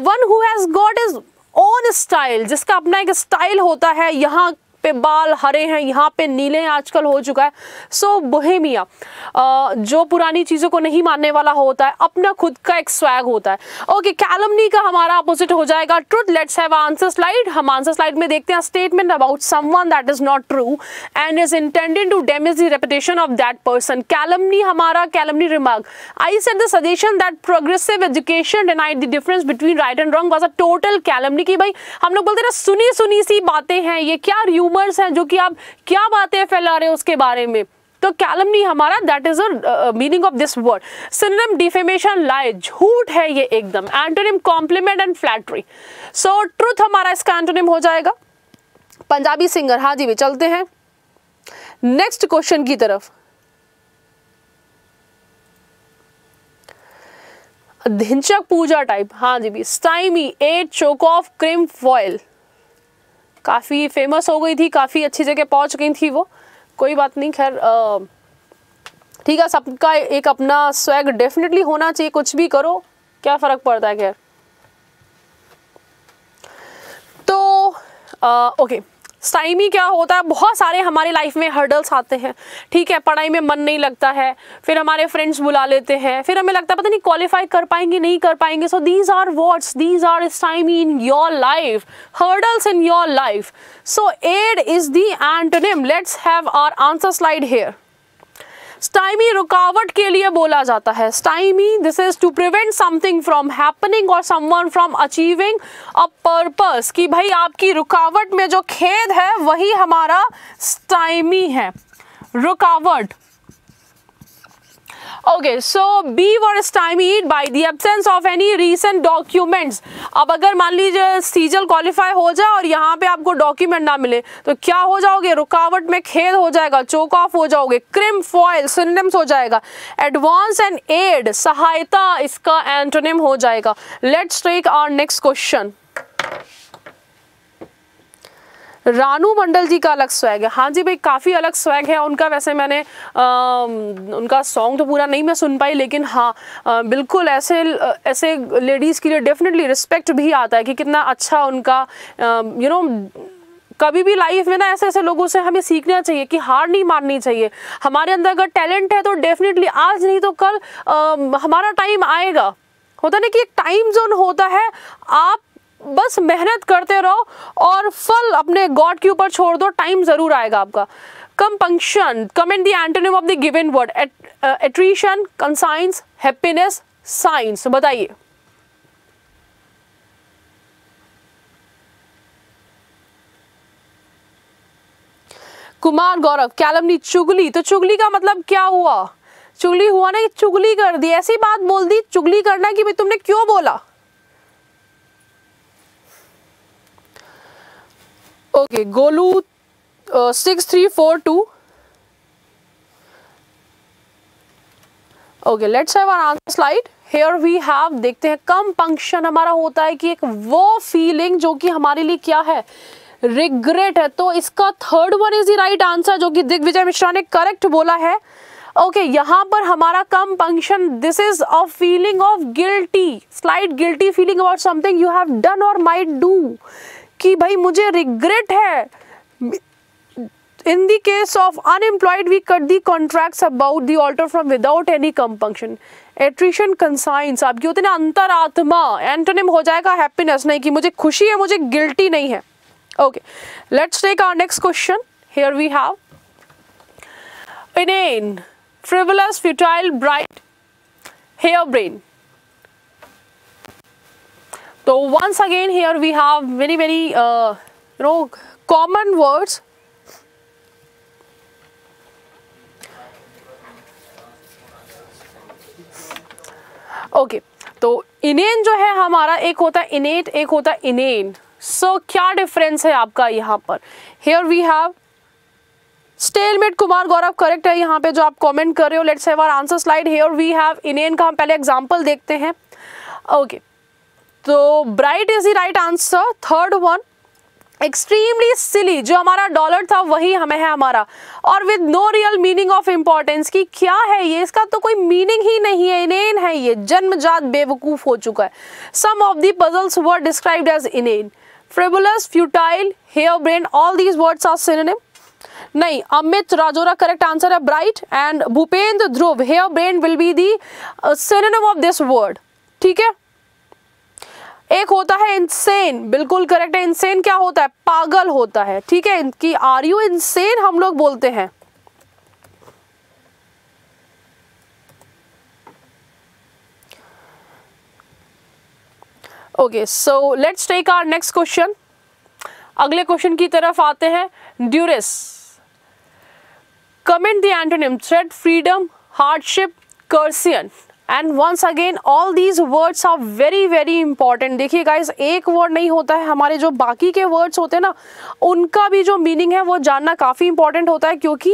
one who has got his own style जिसका अपना एक स्टाइल होता है यहाँ पे बाल हरे हैं यहाँ पे नीले आजकल हो चुका है। सो so, बोहेमिया जो पुरानी चीज़ों को नहीं मानने वाला होता है अपना खुद का एक स्वैग होता है। ओके okay, कैलमनी का हमारा अपोजिट हो जाएगा। Truth let's have answer slide हम आंसर स्लाइड में देखते हैं statement about someone that is not true and is intended to damage the reputation of that person calumny हमारा calumny remark I said the suggestion that progressive education denied the difference between right and wrong was a total calumny की भाई हम लोग बोलते ना सुनी सुनी सी बातें हैं ये क्या रू र्यूमर्स हैं जो कि आप क्या बातें फैला रहे हो उसके बारे में। तो कैलमनी हमारा that is a meaning of this word synonym defamation lie झूठ है ये एकदम। Antonym compliment and flattery so truth हमारा इसका एंटोनिम हो जाएगा। पंजाबी सिंगर हाँ जी भी चलते हैं। नेक्स्ट क्वेश्चन की तरफ़। धिंचक पूजा टाइप हाँ जी भी। Stymie at choke off cream foil काफ़ी फ़ेमस हो गई थी काफ़ी अच्छी जगह पहुँच गई थी वो। कोई बात नहीं खैर ठीक है सबका एक अपना स्वैग डेफिनेटली होना चाहिए कुछ भी करो क्या फ़र्क पड़ता है खैर। तो आ, ओके स्टाइमी क्या होता है? बहुत सारे हमारे लाइफ में हर्डल्स आते हैं। ठीक है, पढ़ाई में मन नहीं लगता है, फिर हमारे फ्रेंड्स बुला लेते हैं, फिर हमें लगता है, पता नहीं क्वालिफाई कर पाएँगे, नहीं कर पाएँगे। So these are words these are stymie in your life hurdles in your life so aid is the antonym let's have our answer slide here stymie रुकावट के लिए बोला जाता है। Stymie this is to prevent something from happening और someone from achieving a purpose कि भाई आपकी रुकावट में जो खेद है, वही हमारा स्टाइमी है। रुकावट okay so we were stymied by the absence of any recent documents अब अगर मान लीजिए सीजल क्वालिफाई हो जाए और यहाँ पे आपको डॉक्यूमेंट ना मिले तो क्या हो जाओगे? रुकावट में खेद हो जाएगा चोक ऑफ़ हो जाओगे क्रिम फॉयल सिनोनिम्स हो जाएगा। एडवांस एंड एड सहायता, इसका एंटोनिम हो जाएगा। Let's take our next question Ranu Mondal ji का अलग स्वैग है। हाँ जी भाई काफ़ी अलग स्वैग है। उनका वैसे मैंने आ, उनका सॉन्ग तो पूरा नहीं मैं सुन पाई लेकिन हाँ आ, बिल्कुल ऐसे ऐसे लेडीज़ के लिए डेफिनेटली रिस्पेक्ट भी आता है कि कितना अच्छा उनका यू नो कभी भी लाइफ में ना ऐसे ऐसे लोगों से हमें सीखना चाहिए कि हार नहीं मारनी चाहिए। हमारे अंदर अगर टैलेंट है तो डेफिनेटली आज नहीं तो कल आ, हमारा टाइम आएगा। होता नहीं कि एक टाइम जोन होता है आप बस मेहनत करते रहो और फल अपने गॉड के ऊपर छोड़ दो टाइम ज़रूर आएगा आपका। Compunction comment the antonym of the given word attrition conscience happiness science बताइए। कुमार गौरव कैलमनी चुगली। तो चुगली का मतलब क्या हुआ? चुगली हुआ ना चुगली कर दी। ऐसी बात बोल दी, चुगली करना कि भाई तुमने क्यों बोला? Okay golu uh, 6342 okay let's have answer slide here we have देखते हैं कम पंक्शन हमारा होता है कि एक वो फीलिंग जो कि हमारे लिए क्या है? रिग्रेट है तो इसका third one is the right answer जो कि दिग्विजय मिश्रा ने करेक्ट बोला है। ओके okay, यहाँ पर हमारा compunction this is a feeling of guilty slide guilty feeling about something you have done और माइट डू कि भाई मुझे रिग्रेट है। In the case of unemployed we cut the contracts about the alter from without any compunction attrition conscience आपकी होते ना, अंतरात्मा। Antonym हो जाएगा हैप्पीनेस नहीं कि मुझे खुशी है, मुझे गिल्टी नहीं है। Okay let's take our next question here we have inane frivolous, futile, bright, hair brain. So once again here we have very very uh, you know okay तो इनेन जो है हमारा एक होता है इनेट एक होता है इनेन सो so, क्या डिफरेंस है आपका यहाँ पर? Here we have stalemate Kumar Gaurav correct है यहाँ पे जो आप कमेंट कर रहे हो. Let's have our answer slide here we have inane का हम पहले एग्जांपल देखते हैं. Okay okay. तो bright is the right answer third one extremely silly जो हमारा डॉलर था, वही हमें है हमारा। और with no real meaning of importance की क्या है ये? इसका तो कोई मीनिंग ही नहीं है इनेन है ये। जन्मजात बेवकूफ़ हो चुका है। Some of the puzzles were described as inane frivolous futile here brain all these words are synonym नहीं, अमित राजोरा करेक्ट आंसर है bright and Bhupendra Dhruv here brain will be the of this word ठीक है? एक होता है insane बिल्कुल correct है। Insane क्या होता है? पागल होता है, ठीक है? कि आर यू इंसेन हम लोग बोलते हैं। Okay so let's take our next question अगले क्वेश्चन की तरफ़ आते हैं। Duress comment the antonym threat freedom hardship coercion and once again all these words are very very important देखिए गाइज़ एक वर्ड नहीं होता है, हमारे जो बाकी के वर्ड्स होते हैं ना, उनका भी जो मीनिंग है, वो जानना काफ़ी इंपॉर्टेंट होता है, क्योंकि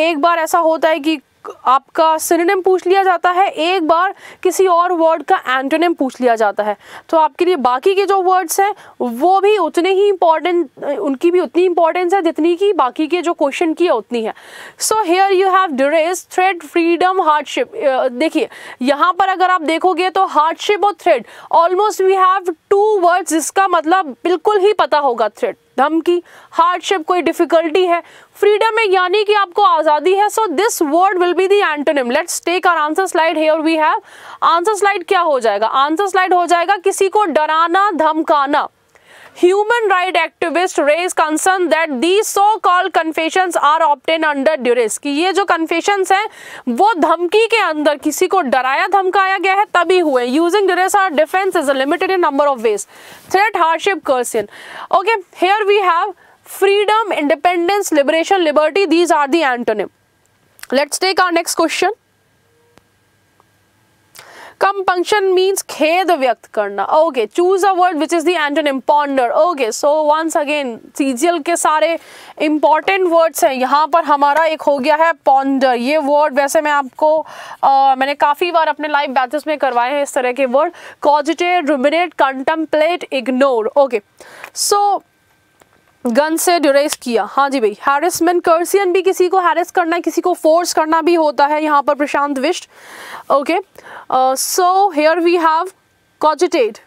एक बार ऐसा होता है कि आपका सिनेम पूछ लिया जाता है। एक बार किसी और वर्ड का एंटोनिम पूछ लिया जाता है। तो आपके लिए बाकी के जो वर्ड्स हैं, वो भी उतने ही इंपॉर्टेंट उनकी भी उतनी इंपॉर्टेंस है, जितनी की बाकी के जो क्वेश्चन की है, उतनी है। So here you have duress threat freedom hardship देखिए, यहाँ पर अगर आप देखोगे तो हार्डशिप और threat almost we have two words जिसका मतलब बिल्कुल ही पता होगा थ्रेड धमकी हार्डशिप कोई डिफिकल्टी है फ्रीडम है, यानी कि आपको आज़ादी है। So this word will be the antonym let's take our answer slide here we have answer slide क्या हो जाएगा? आंसर स्लाइड हो जाएगा किसी को डराना, धमकाना। Human right activists raise concern that these so-called confessions are obtained under duress कि ये जो confessions हैं वो धमकी के अंदर किसी को डराया धमकाया गया है तभी हुए using duress or defense is limited in number of ways threat hardship coercion okay here we have freedom independence liberation liberty these are the antonym let's take our next question compunction means खेद व्यक्त करना okay choose a word which is the antonym ponder okay so once again सीजियल के सारे important words हैं। यहाँ पर हमारा एक हो गया है पॉन्डर ये वर्ड वैसे मैं आपको आ, मैंने काफ़ी बार अपने लाइव बैचेस में करवाए हैं इस तरह के word cogitate ruminate contemplate ignore okay so gun से ड्यूरेस किया। हाँ जी भाई हैरिसमेंट कर्सियन भी किसी को हैरिस करना किसी को फोर्स करना भी होता है यहाँ पर Prashant Bisht. Okay so here we have cogitate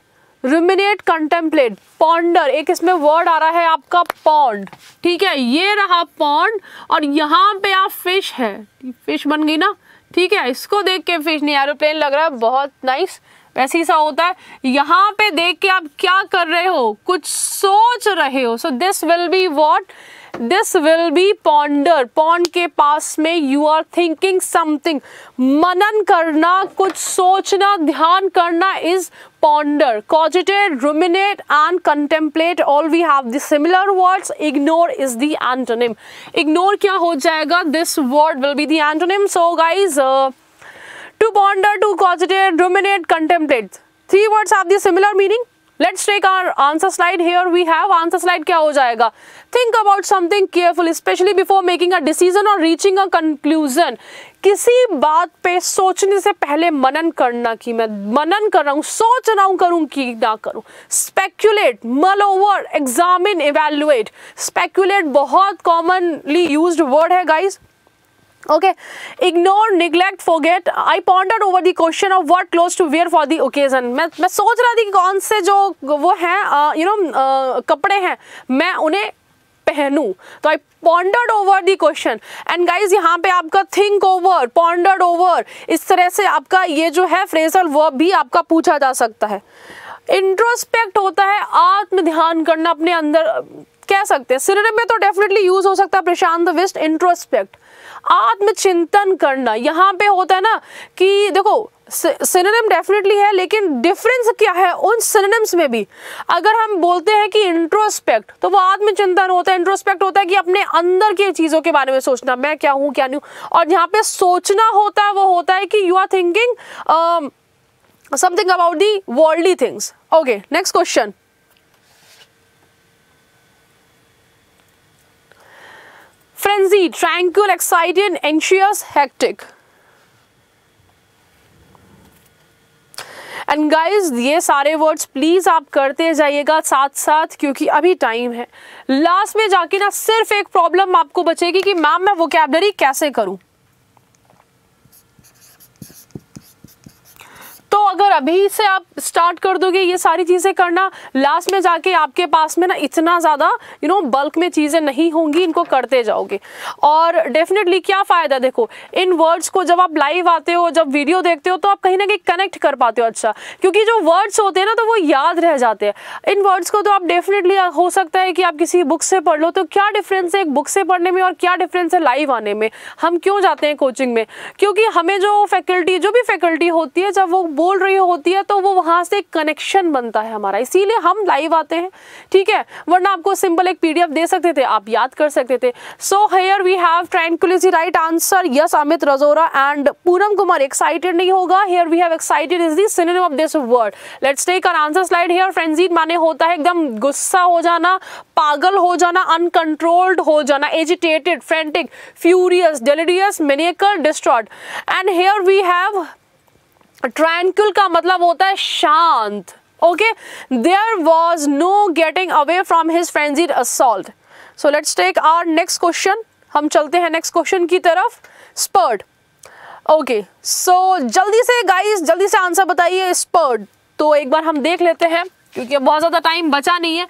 ruminate contemplate ponder एक इसमें वर्ड आ रहा है आपका पॉन्ड ठीक है, ये रहा पॉन्ड और यहाँ पे आप फ़िश है. फ़िश बन गई ना? ठीक है, इसको देख के फ़िश नहीं एरोप्लेन लग रहा है, बहुत नाइस वैसे ही सा होता है. यहाँ पे देख के आप क्या कर रहे हो? कुछ सोच रहे हो. So this will be what this will be ponder pond के पास में यू आर थिंकिंग समथिंग मनन करना, कुछ सोचना, ध्यान करना is ponder cogitate ruminate and contemplate all we have the similar words ignore is the antonym ignore क्या हो जाएगा? This word will be them so guys to ponder to cogitate ruminate contemplate three words of the similar meaning let's take our answer slide here we have answer slide क्या हो जाएगा think about something careful specially before making a decision और reaching a conclusion किसी बात पे सोचने से पहले मनन करना कि मैं मनन कर रहा हूँ, सोच रहा हूँ, करूँ कि ना करूँ। स्पेक्यूलेट मल ओवर एग्जामिन इवेल्युएट स्पेक्यूलेट बहुत कॉमनली यूज़ वर्ड है guys okay. Ignore, neglect, forget. I pondered over the question of what clothes to wear for the occasion. मैं मैं सोच रहा थी कि कौन से जो वो हैं यू नो कपड़े हैं, मैं उन्हें पहनूं। तो I pondered over the question and guys यहाँ पे आपका थिंक ओवर पॉन्डर्ड ओवर इस तरह से आपका ये जो है फ्रेजल वर्ब भी आपका पूछा जा सकता है। इंट्रोस्पेक्ट होता है आत्म ध्यान करना अपने अंदर, कह सकते हैं। सिनेम में तो डेफिनेटली यूज़ हो सकता है, प्रशांत विस्ट इंट्रोस्पेक्ट आत्मचिंतन करना। यहाँ पे होता है ना कि देखो सिनोनिम डेफिनेटली है, लेकिन डिफरेंस क्या है उन सिनोनिम्स में भी? अगर हम बोलते हैं कि इंट्रोस्पेक्ट तो वो आत्मचिंतन होता है। इंट्रोस्पेक्ट होता है कि अपने अंदर की चीज़ों के बारे में सोचना, मैं क्या हूँ, क्या नहीं हूँ। और यहाँ पे सोचना होता है, वो होता है कि you are thinking something about the worldly things okay next question frenzy, tranquil, excited, anxious, hectic. And guys ये सारे वर्ड्स प्लीज़ आप करते जाइएगा साथ साथ क्योंकि अभी टाइम है। लास्ट में जाके ना सिर्फ़ एक प्रॉब्लम आपको बचेगी कि, मैम, मैं वो कैबलरी कैसे करूँ? तो अगर अभी से आप स्टार्ट कर दोगे ये सारी चीज़ें करना लास्ट में जाके आपके पास में ना इतना ज़्यादा यू नो बल्क में चीज़ें नहीं होंगी, इनको करते जाओगे। और डेफिनेटली क्या फ़ायदा देखो, इन वर्ड्स को जब आप लाइव आते हो, जब वीडियो देखते हो तो आप कहीं ना कहीं कनेक्ट कर पाते हो अच्छा। क्योंकि जो वर्ड्स होते हैं ना तो वो याद रह जाते हैं। इन वर्ड्स को तो आप डेफिनेटली हो सकता है कि आप किसी बुक से पढ़ लो तो क्या डिफरेंस है एक बुक से पढ़ने में और क्या डिफरेंस है लाइव आने में? हम क्यों जाते हैं कोचिंग में? क्योंकि हमें जो फैकल्टी जो भी फैकल्टी होती है, जब वो बोल रही होती है तो वो वहाँ से कनेक्शन बनता है हमारा। इसीलिए हम लाइव आते हैं, ठीक है? वरना आपको सिंपल एक पीडीएफ दे सकते थे, आप याद कर सकते थे। So here we have tranquility right answer yes Amit Rajora and Poonam Kumar excited नहीं होगा? Here we have excited is the of this word let's take our answer slide here frenzied माने होता है, एकदम गुस्सा हो जाना, पागल हो जाना अनकंट्रोल्ड हो जाना agitated frantic furious delirious maniacal distraught and here we have tranquil का मतलब होता है शांत okay there was no getting away from his frenzied assault so let's take our next question हम चलते हैं नेक्स्ट क्वेश्चन की तरफ़. स्पर्ट ओके सो जल्दी से गाइस जल्दी से आंसर बताइए स्पर्ट तो एक बार हम देख लेते हैं क्योंकि बहुत ज़्यादा टाइम बचा नहीं है.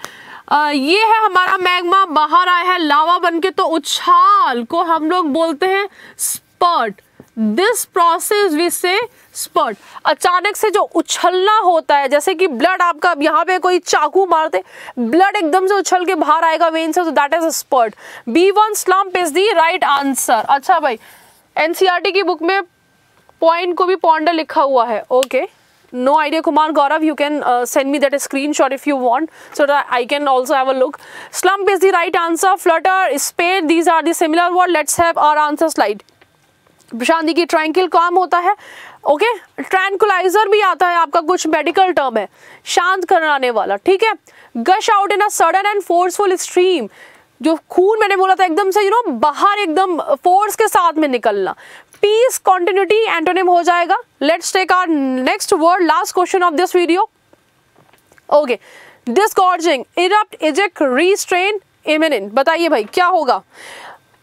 आ, ये है हमारा मैग्मा बाहर आया है लावा बन के तो उछाल को हम लोग बोलते हैं spurt this process we say spurt अचानक से जो उछलना होता है, जैसे कि ब्लड आपका यहाँ पे कोई चाकू मारते ब्लड एकदम से उछल के बाहर आएगा वेन से तो that is a b one slump is the right answer अच्छा भाई एनसीईआरटी की बुक में पॉइंट को भी पॉन्डर लिखा हुआ है. Okay no idea Kumar Gaurav you can send me that screen shot if you want so I can also have a look slump is the right answer flutter spate these are similar word let's have our answer slide Prashanti की tranquil काम होता है। Okay tranquilliser भी आता है आपका, कुछ medical term है। शांत कराने वाला, ठीक है? Gush out in a sudden and forceful stream जो खून मैंने बोला था, एकदम से यू नो बाहर एकदम फोर्स के साथ में निकलना। पीस कॉन्टिन्यूटी एंटोनिम हो जाएगा। Let's take our next word last question of this video okay disgorging erupt eject restrain imminent बताइए भाई, क्या होगा?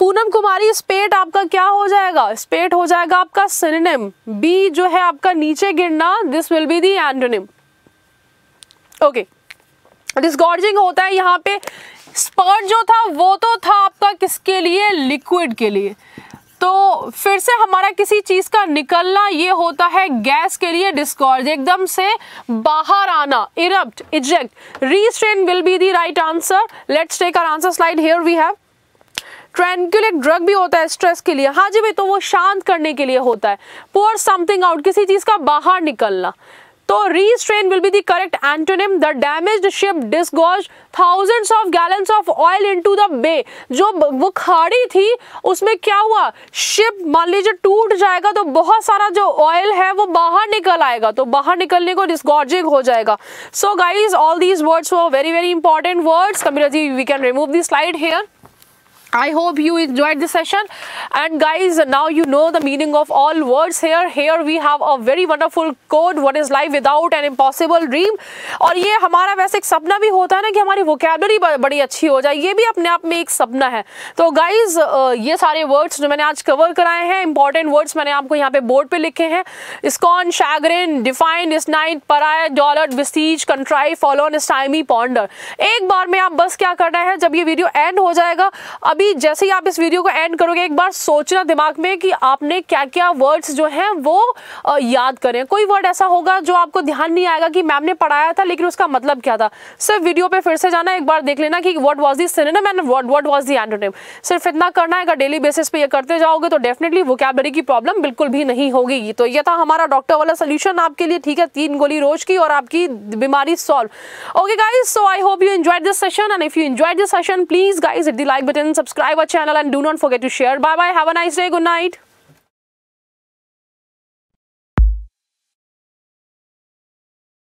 पूनम कुमारी स्पेट आपका क्या हो जाएगा? स्पेट हो जाएगा आपका सिनोनिम बी जो है आपका नीचे गिरना this will be the antonym okay disgorging होता है यहाँ पे. स्पर्ट जो था, वो तो था आपका किसके लिए? लिक्विड के लिए. तो फिर से हमारा किसी चीज़ का निकलना ये होता है गैस के लिए डिस्कॉर्ज एकदम से बाहर आना erupt eject restrain will be the right answer let's take our answer slide here we have ट्रैंकुलिक drug भी होता है स्ट्रेस के लिए। हाँ जी भाई तो वो शांत करने के लिए होता है। पोर समथिंग आउट किसी चीज़ का बाहर निकलना। तो restrain will be the correct antonym the damaged ship disgorge thousands of gallons of oil into the bay जो वो खाड़ी थी, उसमें क्या हुआ? शिप मान लीजिए टूट जाएगा तो बहुत सारा जो ऑयल है, वो बाहर निकल आएगा। तो बाहर निकलने को डिस्गॉर्जिंग हो जाएगा। So guys all these words were very very important words Kamira ji we can remove the slide here I hope you enjoyed this session. And guys, now you know the meaning of all words here. Here we have a very wonderful code, what is life without an impossible dream? और ये हमारा वैसे एक सपना भी होता है ना कि हमारी वोकेबलरी बड़ी अच्छी हो जाए। ये भी अपने आप में एक सपना है। तो गाइज़ ये सारे वर्ड्स जो मैंने आज कवर कराए हैं इंपॉर्टेंट वर्ड्स मैंने आपको यहाँ पे बोर्ड पे लिखे हैं। स्कॉन chagrin defined snide pariah dollar vestiges contrite fallen stymie ponder एक बार में आप बस क्या करना है, जब ये वीडियो एंड हो जाएगा, अब अभी जैसे ही आप इस वीडियो को एंड करोगे, एक बार सोचना दिमाग में कि आपने क्या क्या वर्ड्स जो हैं वो याद करें। कोई वर्ड ऐसा होगा जो आपको ध्यान नहीं आएगा कि मैम ने पढ़ाया था, लेकिन उसका मतलब क्या था? सिर्फ़ वीडियो पे फिर से जाना, एक बार देख लेना कि what was the synonym and what was the antonym सिर्फ़ इतना करना है, अगर डेली बेसिस पे ये करते जाओगे तो डेफिनेटली वोकैबलरी की प्रॉब्लम बिल्कुल भी नहीं होगी। तो ये था हमारा डॉक्टर वाला सोल्यूशन आपके लिए, ठीक है? तीन गोली रोज की और आपकी बीमारी solve okay guys so I hope you enjoyed this session and if you enjoyed this session please guys, hit the like button subscribe our channel and do not forget to share. Bye bye have a nice day. Good night